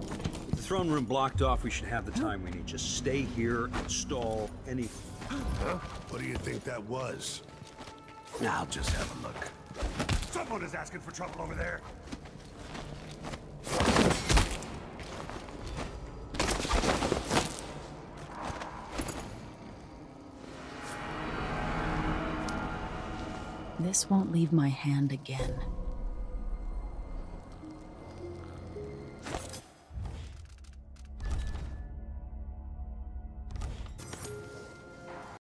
With the throne room blocked off, we should have the time we need. Just stay here and stall any... Huh? What do you think that was? I'll just have a look. Someone is asking for trouble over there. This won't leave my hand again.